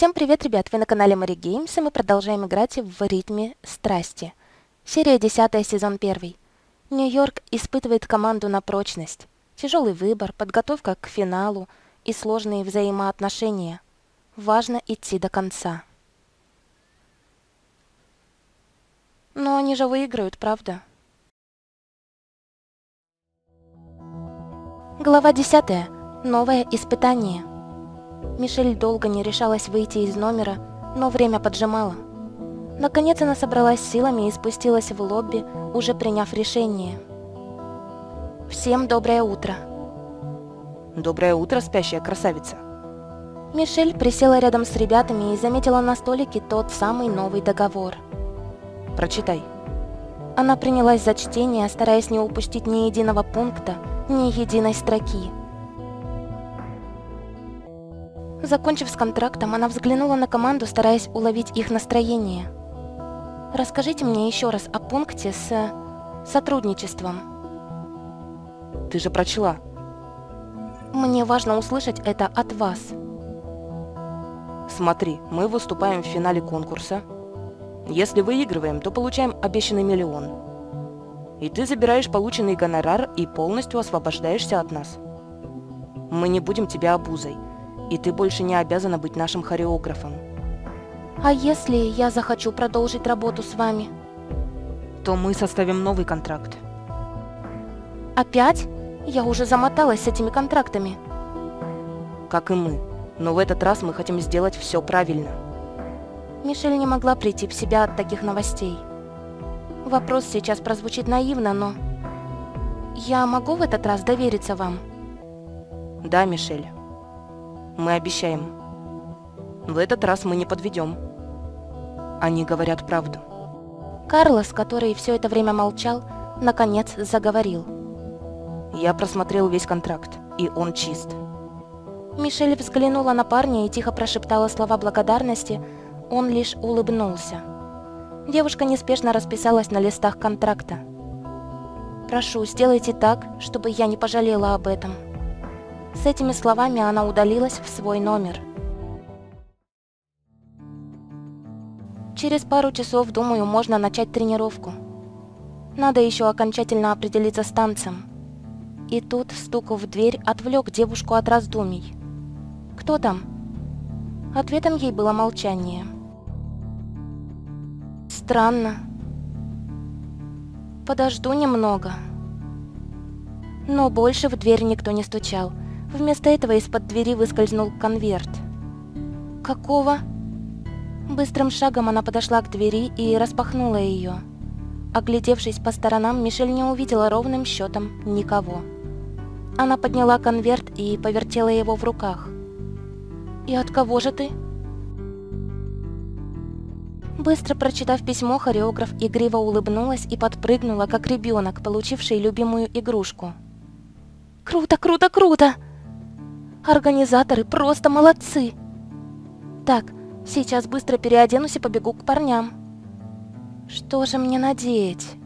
Всем привет, ребят! Вы на канале Мари Геймс, и мы продолжаем играть в ритме страсти. Серия 10, сезон 1. Нью-Йорк испытывает команду на прочность. Тяжелый выбор, подготовка к финалу и сложные взаимоотношения. Важно идти до конца. Но они же выиграют, правда? Глава 10. Новое испытание. Мишель долго не решалась выйти из номера, но время поджимало. Наконец она собралась силами и спустилась в лобби, уже приняв решение. «Всем доброе утро!» «Доброе утро, спящая красавица!» Мишель присела рядом с ребятами и заметила на столике тот самый новый договор. «Прочитай». Она принялась за чтение, стараясь не упустить ни единого пункта, ни единой строки. Закончив с контрактом, она взглянула на команду, стараясь уловить их настроение. «Расскажите мне еще раз о пункте с... сотрудничеством». «Ты же прочла». «Мне важно услышать это от вас». «Смотри, мы выступаем в финале конкурса. Если выигрываем, то получаем обещанный миллион. И ты забираешь полученный гонорар и полностью освобождаешься от нас. Мы не будем тебя обузой» и ты больше не обязана быть нашим хореографом. А если я захочу продолжить работу с вами? То мы составим новый контракт. Опять? Я уже замоталась с этими контрактами. Как и мы. Но в этот раз мы хотим сделать все правильно. Мишель не могла прийти в себя от таких новостей. Вопрос сейчас прозвучит наивно, но... Я могу в этот раз довериться вам? Да, Мишель. Мы обещаем. В этот раз мы не подведем. Они говорят правду. Карлос, который все это время молчал, наконец заговорил. Я просмотрел весь контракт, и он чист. Мишель взглянула на парня и тихо прошептала слова благодарности, он лишь улыбнулся. Девушка неспешно расписалась на листах контракта. «Прошу, сделайте так, чтобы я не пожалела об этом». С этими словами она удалилась в свой номер. Через пару часов, думаю, можно начать тренировку. Надо еще окончательно определиться с танцем. И тут стук в дверь отвлек девушку от раздумий. «Кто там?» Ответом ей было молчание. «Странно. Подожду немного». Но больше в дверь никто не стучал. Вместо этого из-под двери выскользнул конверт. «Какого?» Быстрым шагом она подошла к двери и распахнула ее. Оглядевшись по сторонам, Мишель не увидела ровным счетом никого. Она подняла конверт и повертела его в руках. «И от кого же ты?» Быстро прочитав письмо, хореограф игриво улыбнулась и подпрыгнула, как ребенок, получивший любимую игрушку. «Круто, круто, круто!» Организаторы просто молодцы. Так, сейчас быстро переоденусь и побегу к парням. Что же мне надеть?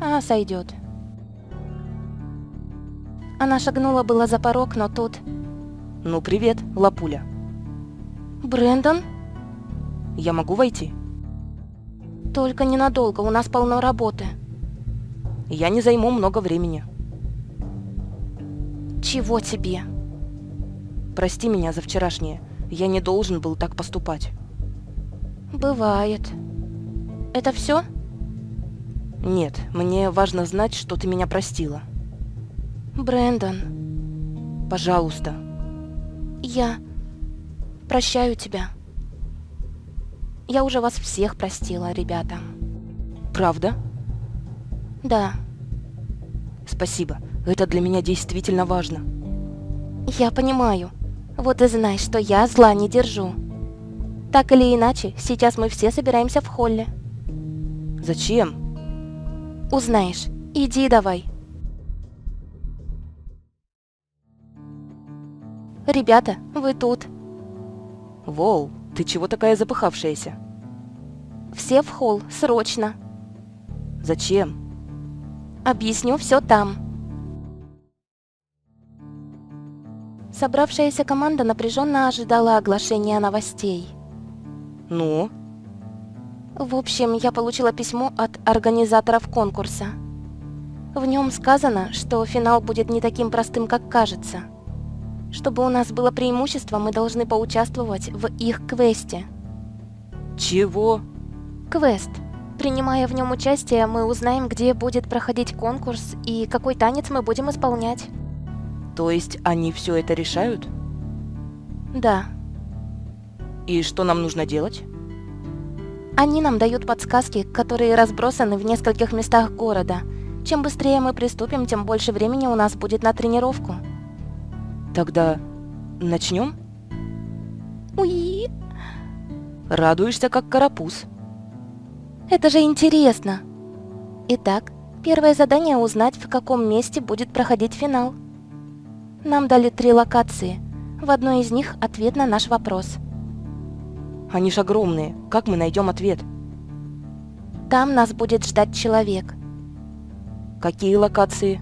А, сойдет. Она шагнула было за порог, но тут... Ну, привет, Лапуля. Брэндон? Я могу войти? Только ненадолго, у нас полно работы. Я не займу много времени. Чего тебе? Прости меня за вчерашнее. Я не должен был так поступать. Бывает. Это все? Нет, мне важно знать, что ты меня простила. Брэндон. Пожалуйста. Я прощаю тебя. Я уже вас всех простила, ребята. Правда? Да. Спасибо. Это для меня действительно важно. Я понимаю. Вот и знай, что я зла не держу. Так или иначе, сейчас мы все собираемся в холле. Зачем? Узнаешь. Иди давай. Ребята, вы тут. Воу, ты чего такая запыхавшаяся? Все в холл, срочно. Зачем? Объясню все там. Собравшаяся команда напряженно ожидала оглашения новостей. Ну? В общем, я получила письмо от организаторов конкурса. В нем сказано, что финал будет не таким простым, как кажется. Чтобы у нас было преимущество, мы должны поучаствовать в их квесте. Чего? Квест. Принимая в нем участие, мы узнаем, где будет проходить конкурс и какой танец мы будем исполнять. То есть они все это решают? Да. И что нам нужно делать? Они нам дают подсказки, которые разбросаны в нескольких местах города. Чем быстрее мы приступим, тем больше времени у нас будет на тренировку. Тогда начнем? Уи! Радуешься, как карапуз. Это же интересно. Итак, первое задание узнать, в каком месте будет проходить финал. Нам дали три локации. В одной из них ответ на наш вопрос. Они ж огромные. Как мы найдем ответ? Там нас будет ждать человек. Какие локации?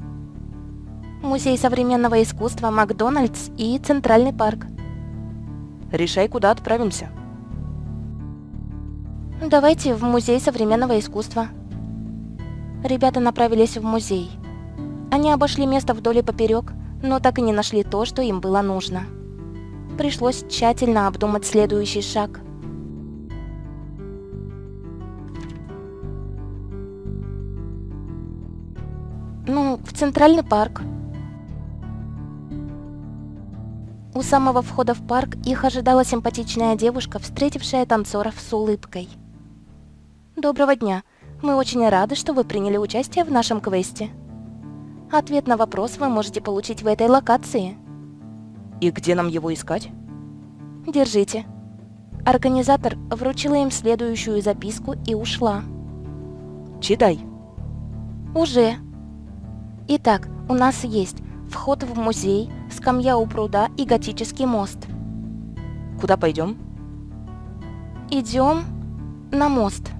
Музей современного искусства, Макдональдс и Центральный парк. Решай, куда отправимся. Давайте в Музей современного искусства. Ребята направились в музей. Они обошли место вдоль и поперек, но так и не нашли то, что им было нужно. Пришлось тщательно обдумать следующий шаг. Ну, в Центральный парк. У самого входа в парк их ожидала симпатичная девушка, встретившая танцоров с улыбкой. Доброго дня. Мы очень рады, что вы приняли участие в нашем квесте. Ответ на вопрос вы можете получить в этой локации. И где нам его искать? Держите. Организатор вручила им следующую записку и ушла. Читай. Уже. Итак, у нас есть вход в музей, скамья у пруда и готический мост. Куда пойдем? Идем на мост.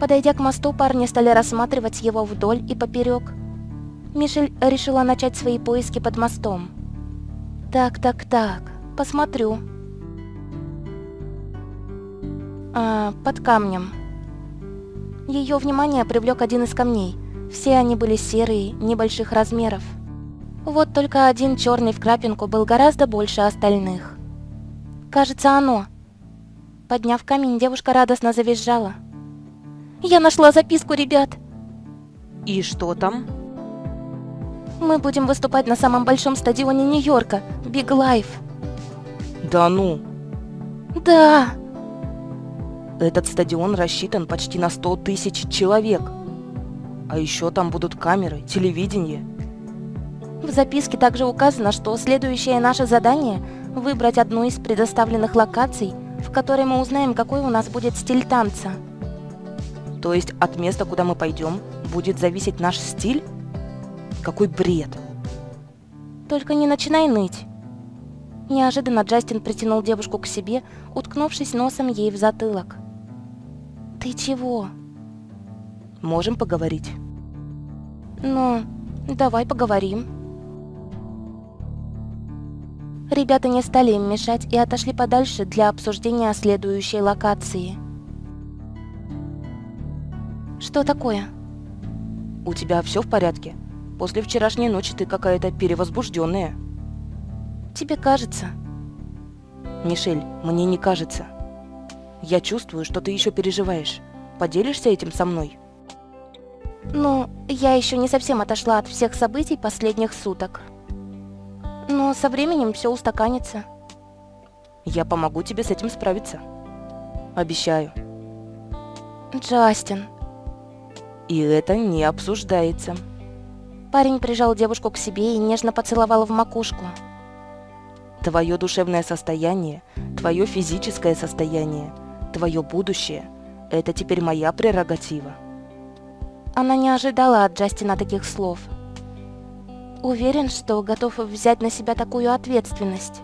Подойдя к мосту, парни стали рассматривать его вдоль и поперек. Мишель решила начать свои поиски под мостом. Так, так, так, посмотрю. А, под камнем. Ее внимание привлек один из камней. Все они были серые, небольших размеров. Вот только один черный в крапинку был гораздо больше остальных. Кажется, оно. Подняв камень, девушка радостно завизжала. Я нашла записку, ребят. И что там? Мы будем выступать на самом большом стадионе Нью-Йорка, Big Life. Да ну? Да. Этот стадион рассчитан почти на 100 тысяч человек. А еще там будут камеры, телевидение. В записке также указано, что следующее наше задание – выбрать одну из предоставленных локаций, в которой мы узнаем, какой у нас будет стиль танца. То есть от места, куда мы пойдем, будет зависеть наш стиль? Какой бред! Только не начинай ныть. Неожиданно Джастин притянул девушку к себе, уткнувшись носом ей в затылок. «Ты чего?» «Можем поговорить?» «Ну, давай поговорим». Ребята не стали им мешать и отошли подальше для обсуждения следующей локации. Что такое? У тебя все в порядке? После вчерашней ночи ты какая-то перевозбужденная. Тебе кажется? Мишель, мне не кажется. Я чувствую, что ты еще переживаешь. Поделишься этим со мной? Ну, я еще не совсем отошла от всех событий последних суток. Но со временем все устаканится. Я помогу тебе с этим справиться. Обещаю. Джастин, и это не обсуждается. Парень прижал девушку к себе и нежно поцеловал в макушку. Твое душевное состояние, твое физическое состояние, твое будущее – это теперь моя прерогатива. Она не ожидала от Джастина таких слов. Уверен, что готов взять на себя такую ответственность.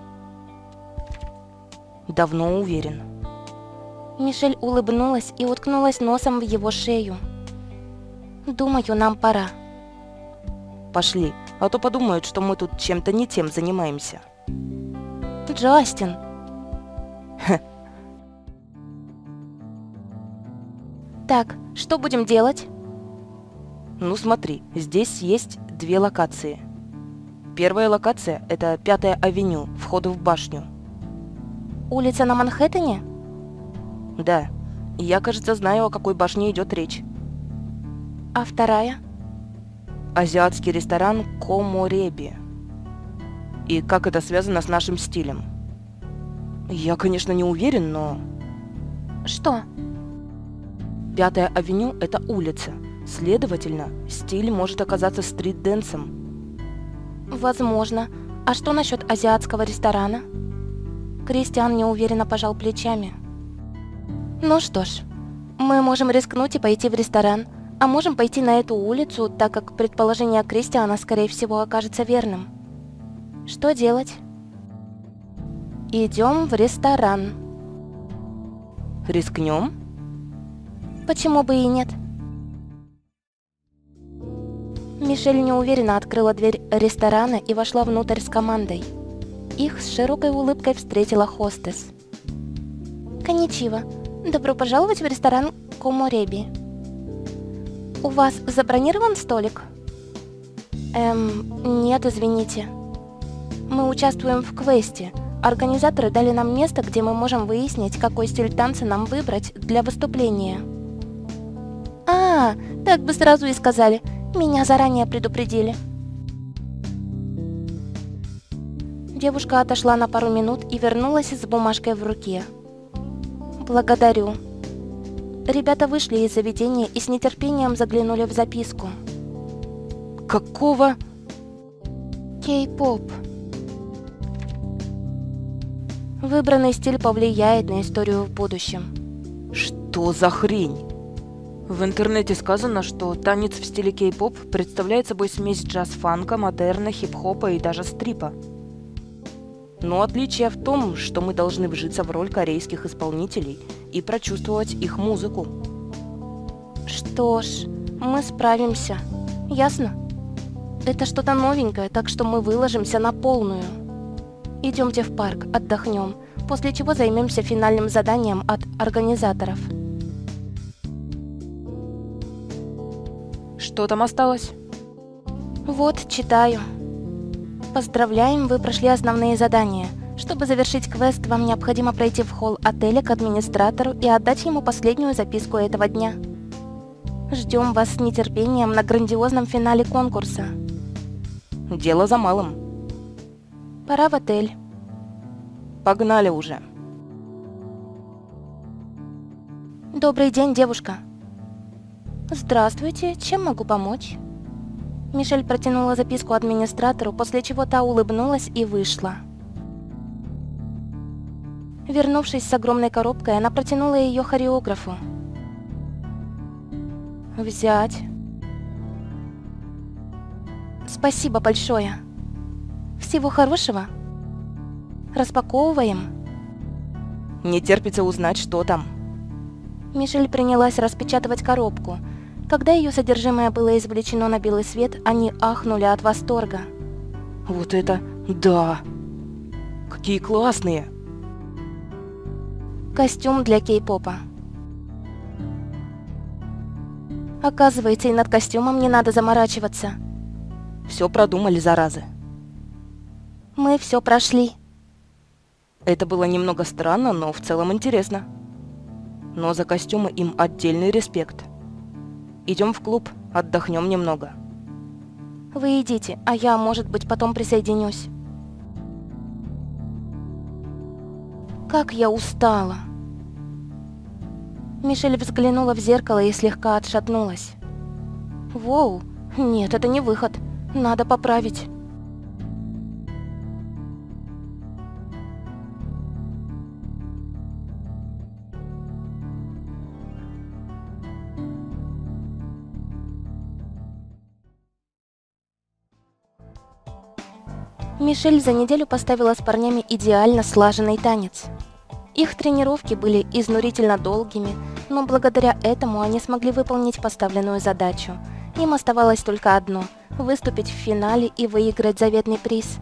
Давно уверен. Мишель улыбнулась и уткнулась носом в его шею. «Думаю, нам пора». «Пошли, а то подумают, что мы тут чем-то не тем занимаемся». «Джастин!» Так, что будем делать? Ну смотри, здесь есть две локации. Первая локация – это Пятая авеню, вход в башню. Улица на Манхэттене? Да. Я, кажется, знаю, о какой башне идет речь. А вторая? Азиатский ресторан Комореби. И как это связано с нашим стилем? Я, конечно, не уверен, но... Что? Пятая авеню – это улица. Следовательно, стиль может оказаться стрит-дэнсом. Возможно. А что насчет азиатского ресторана? Кристиан неуверенно пожал плечами. Ну что ж, мы можем рискнуть и пойти в ресторан, а можем пойти на эту улицу, так как предположение Кристиана, скорее всего, окажется верным. Что делать? Идем в ресторан. Рискнем? Почему бы и нет? Мишель неуверенно открыла дверь ресторана и вошла внутрь с командой. Их с широкой улыбкой встретила хостес. «Коничива, добро пожаловать в ресторан Комореби. У вас забронирован столик?» «Эм, нет, извините. Мы участвуем в квесте. Организаторы дали нам место, где мы можем выяснить, какой стиль танца нам выбрать для выступления». «А, так бы сразу и сказали. Меня заранее предупредили». Девушка отошла на пару минут и вернулась с бумажкой в руке. «Благодарю». Ребята вышли из заведения и с нетерпением заглянули в записку. «Какого?» «Кей-поп». Выбранный стиль повлияет на историю в будущем. Что за хрень? В интернете сказано, что танец в стиле кей-поп представляет собой смесь джаз-фанка, модерна, хип-хопа и даже стрипа. Но отличие в том, что мы должны вжиться в роль корейских исполнителей и прочувствовать их музыку. Что ж, мы справимся. Ясно? Это что-то новенькое, так что мы выложимся на полную. Идемте в парк, отдохнем, после чего займемся финальным заданием от организаторов. Что там осталось? Вот, читаю. Поздравляем, вы прошли основные задания. Чтобы завершить квест, вам необходимо пройти в холл отеля к администратору и отдать ему последнюю записку этого дня. Ждем вас с нетерпением на грандиозном финале конкурса. Дело за малым. Пора в отель. Погнали уже. Добрый день, девушка. «Здравствуйте, чем могу помочь?» Мишель протянула записку администратору, после чего та улыбнулась и вышла. Вернувшись с огромной коробкой, она протянула ее хореографу. «Взять». «Спасибо большое. Всего хорошего. Распаковываем». Не терпится узнать, что там. Мишель принялась распечатывать коробку – когда ее содержимое было извлечено на белый свет, они ахнули от восторга. Вот это да! Какие классные! Костюм для кей-попа. Оказывается, и над костюмом не надо заморачиваться. Все продумали, заразы. Мы все прошли. Это было немного странно, но в целом интересно. Но за костюмы им отдельный респект. Идем в клуб, отдохнем немного. Вы идите, а я, может быть, потом присоединюсь. Как я устала. Мишель взглянула в зеркало и слегка отшатнулась. Воу, нет, это не выход. Надо поправить. Мишель за неделю поставила с парнями идеально слаженный танец. Их тренировки были изнурительно долгими, но благодаря этому они смогли выполнить поставленную задачу. Им оставалось только одно – выступить в финале и выиграть заветный приз.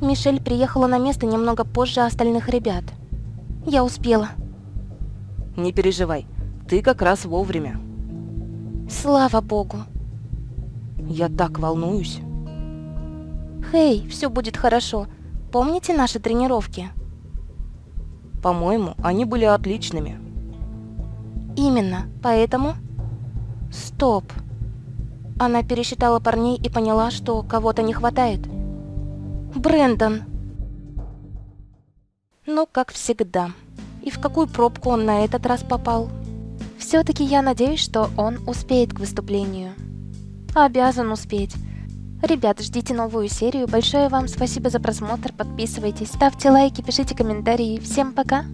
Мишель приехала на место немного позже остальных ребят. Я успела. Не переживай, ты как раз вовремя. Слава богу. Я так волнуюсь. Хей, все будет хорошо. Помните наши тренировки? По-моему, они были отличными. Именно, поэтому... Стоп. Она пересчитала парней и поняла, что кого-то не хватает. Брэндон. Ну, как всегда. И в какую пробку он на этот раз попал? Все-таки я надеюсь, что он успеет к выступлению. Обязан успеть. Ребят, ждите новую серию. Большое вам спасибо за просмотр. Подписывайтесь, ставьте лайки, пишите комментарии. Всем пока!